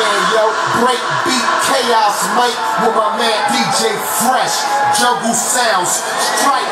man, yo. Break beat, chaos, Mike, with my man DJ Fresh. Jungle Sounds, strike.